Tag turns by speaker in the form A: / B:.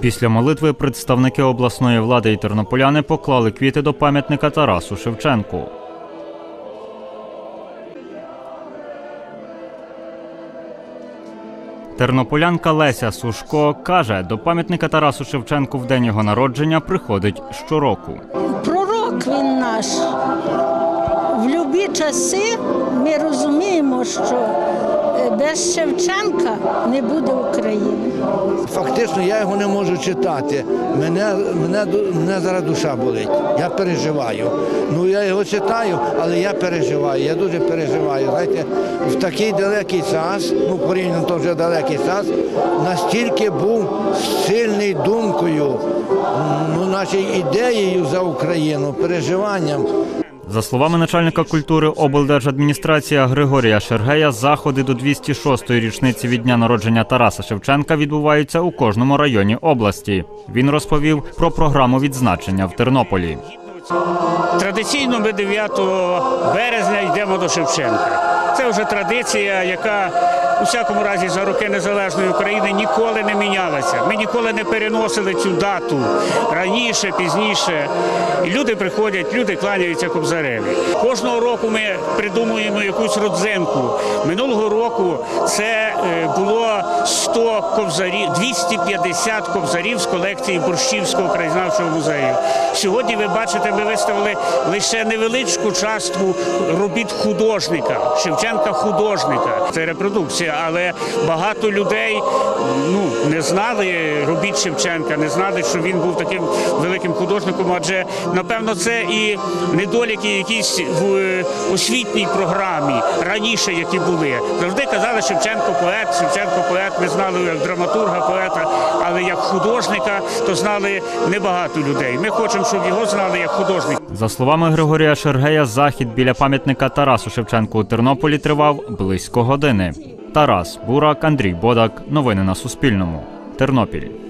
A: Після молитви представники обласної влади і тернополяни поклали квіти до пам'ятника Тарасу Шевченку. Тернополянка Леся Сушко каже, до пам'ятника Тарасу Шевченку в день його народження приходить щороку.
B: Пророк він наш. В любі часи ми розуміємо, що е, без Шевченка не буде України.
C: Фактично я його не можу читати. Мене, мене, мене зараз душа болить. Я переживаю. Ну я його читаю, але я переживаю. Я дуже переживаю. Знаєте, в такий далекий час, ну порівняно то вже далекий час, настільки був сильний думкою, ну, нашою ідеєю за Україну, переживанням.
A: За словами начальника культури облдержадміністрації Григорія Шергея, заходи до 206-ї річниці від дня народження Тараса Шевченка відбуваються у кожному районі області. Він розповів про програму відзначення в Тернополі.
D: Традиційно ми 9 березня йдемо до Шевченка. Це вже традиція, яка у всякому разі за роки незалежної України ніколи не мінялася. Ми ніколи не переносили цю дату раніше, пізніше. І люди приходять, люди кланяються кобзареві. Кожного року ми придумуємо якусь родзинку. Минулого року це е, було 100 кобзарів, 250 кобзарів з колекції Борщівського краєзнавчого музею. Сьогодні ви бачите, ми виставили лише невеличку частку робіт художника, Шевченка художника. Це репродукція, але багато людей ну не знали робіт Шевченка, не знали, що він був таким великим художником. Адже напевно це і недоліки якісь в е, освітній програмі раніше, які були. Завжди казали Шевченко поет, Шевченко поет. Ми знали як драматурга, поета, але як художника, то знали небагато людей. Ми хочемо, щоб його знали як художника.
A: За словами Григорія Шергея, захід біля пам'ятника Тарасу Шевченку у Тернополі тривав близько години. Тарас Бурак, Андрій Бодак. Новини на Суспільному. Тернопіль.